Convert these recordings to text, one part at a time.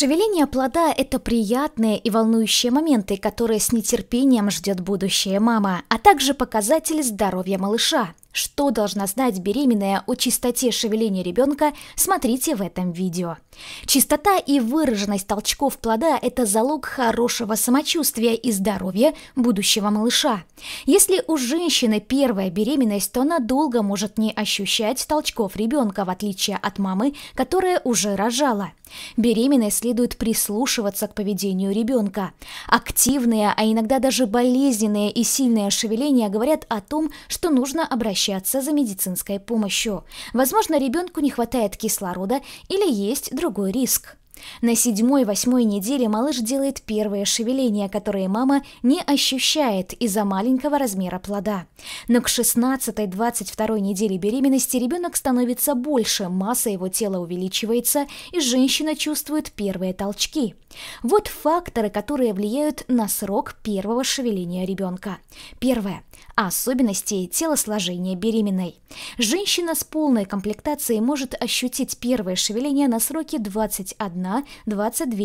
Шевеление плода – это приятные и волнующие моменты, которые с нетерпением ждет будущая мама, а также показатель здоровья малыша. Что должна знать беременная о чистоте шевеления ребенка, смотрите в этом видео. Чистота и выраженность толчков плода – это залог хорошего самочувствия и здоровья будущего малыша. Если у женщины первая беременность, то она долго может не ощущать толчков ребенка, в отличие от мамы, которая уже рожала. Беременной следует прислушиваться к поведению ребенка. Активные, а иногда даже болезненные и сильные шевеления говорят о том, что нужно обращаться за медицинской помощью. Возможно, ребенку не хватает кислорода или есть другой риск. На седьмой-восьмой неделе малыш делает первые шевеления, которые мама не ощущает из-за маленького размера плода. Но к 16-22 неделе беременности ребенок становится больше, масса его тела увеличивается, и женщина чувствует первые толчки. Вот факторы, которые влияют на срок первого шевеления ребенка. Первое. Особенности телосложения беременной. Женщина с полной комплектацией может ощутить первое шевеление на сроке 21-22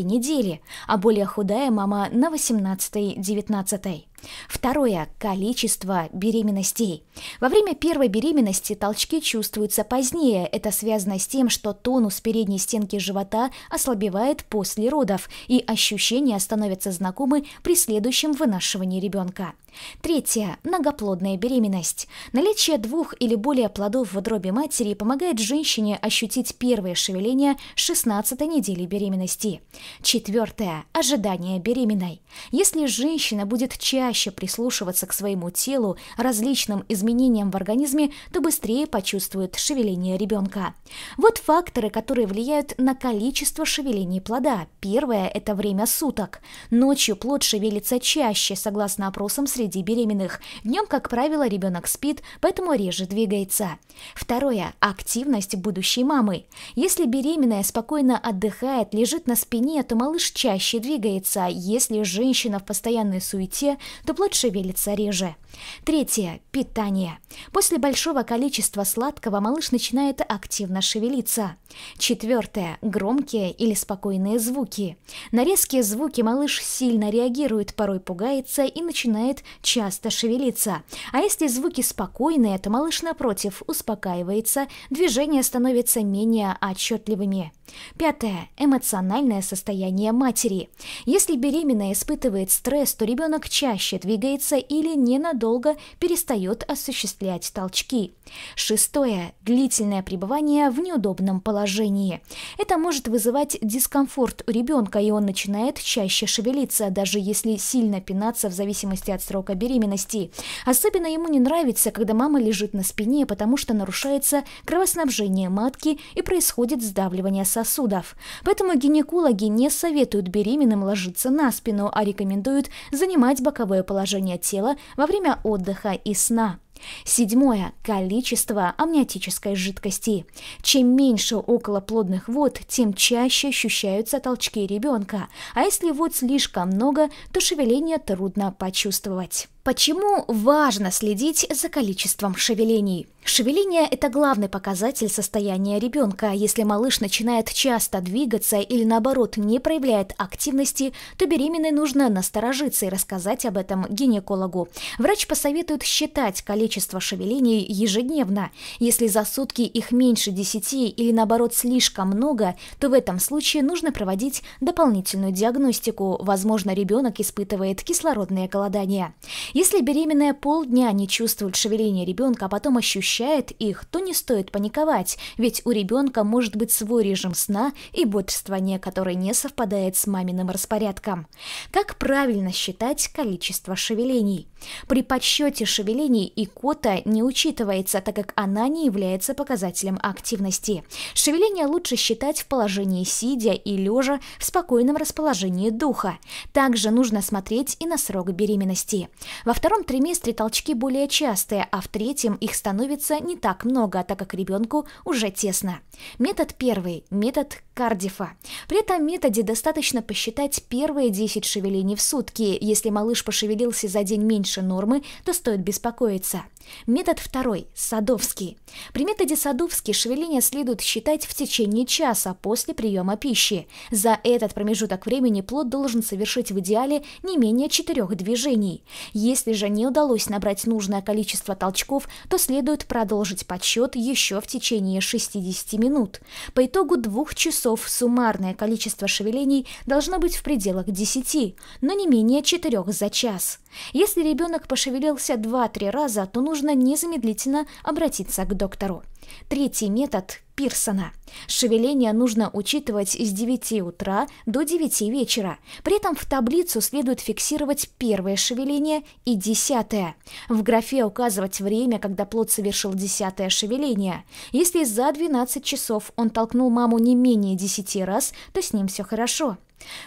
недели, а более худая мама на 18-19. Второе – количество беременностей. Во время первой беременности толчки чувствуются позднее. Это связано с тем, что тонус передней стенки живота ослабевает после родов, и ощущения становятся знакомы при следующем вынашивании ребенка. Третье – многоплодная беременность. Наличие двух или более плодов в утробе матери помогает женщине ощутить первое шевеление 16 недели беременности. Четвертое – ожидание беременной. Если женщина будет чаще прислушиваться к своему телу, различным изменениям в организме, то быстрее почувствует шевеление ребенка. Вот факторы, которые влияют на количество шевелений плода. Первое – это время суток. Ночью плод шевелится чаще, согласно опросам среди среди беременных. Днем, как правило, ребенок спит, поэтому реже двигается. Второе. Активность будущей мамы. Если беременная спокойно отдыхает, лежит на спине, то малыш чаще двигается. Если женщина в постоянной суете, то плод шевелится реже. Третье. Питание. После большого количества сладкого малыш начинает активно шевелиться. Четвертое. Громкие или спокойные звуки. На резкие звуки малыш сильно реагирует, порой пугается и начинает часто шевелиться. А если звуки спокойные, то малыш напротив успокаивается, движения становятся менее отчетливыми. Пятое. Эмоциональное состояние матери. Если беременная испытывает стресс, то ребенок чаще двигается или ненадолго перестает осуществлять толчки. Шестое. Длительное пребывание в неудобном положении. Это может вызывать дискомфорт у ребенка, и он начинает чаще шевелиться, даже если сильно пинаться в зависимости от срока беременности. Особенно ему не нравится, когда мама лежит на спине, потому что нарушается кровоснабжение матки и происходит сдавливание сосудов. Поэтому гинекологи не советуют беременным ложиться на спину, а рекомендуют занимать боковое положение тела во время отдыха и сна. Седьмое. Количество амниотической жидкости. Чем меньше околоплодных вод, тем чаще ощущаются толчки ребенка. А если вод слишком много, то шевеление трудно почувствовать. Почему важно следить за количеством шевелений? Шевеление – это главный показатель состояния ребенка. Если малыш начинает часто двигаться или наоборот не проявляет активности, то беременной нужно насторожиться и рассказать об этом гинекологу. Врач посоветует считать количество шевелений ежедневно. Если за сутки их меньше 10 или наоборот слишком много, то в этом случае нужно проводить дополнительную диагностику. Возможно, ребенок испытывает кислородное голодание. Если беременная полдня не чувствует шевеления ребенка, а потом ощущает их, то не стоит паниковать, ведь у ребенка может быть свой режим сна и бодрствования, который не совпадает с маминым распорядком. Как правильно считать количество шевелений? При подсчете шевелений икота не учитывается, так как она не является показателем активности. Шевеление лучше считать в положении сидя и лежа в спокойном расположении духа. Также нужно смотреть и на срок беременности. Во втором триместре толчки более частые, а в третьем их становится не так много, так как ребенку уже тесно. Метод первый – метод Кардифа. При этом методе достаточно посчитать первые 10 шевелений в сутки. Если малыш пошевелился за день меньше меньше нормы, то стоит беспокоиться. Метод второй – Садовский. При методе Садовский шевеление следует считать в течение часа после приема пищи. За этот промежуток времени плод должен совершить в идеале не менее четырех движений. Если же не удалось набрать нужное количество толчков, то следует продолжить подсчет еще в течение 60 минут. По итогу двух часов суммарное количество шевелений должно быть в пределах 10, но не менее 4 за час. Если ребенок пошевелился 2-3 раза, то нужно незамедлительно обратиться к доктору. Третий метод – Пирсона. Шевеление нужно учитывать с 9 утра до 9 вечера. При этом в таблицу следует фиксировать первое шевеление и десятое. В графе указывать время, когда плод совершил десятое шевеление. Если за 12 часов он толкнул маму не менее 10 раз, то с ним все хорошо.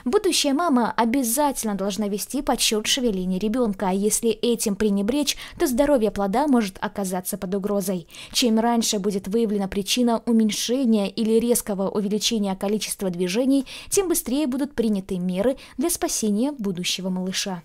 Будущая мама обязательно должна вести подсчет шевеления ребенка, а если этим пренебречь, то здоровье плода может оказаться под угрозой. Чем раньше будет выявлена причина уменьшения или резкого увеличения количества движений, тем быстрее будут приняты меры для спасения будущего малыша.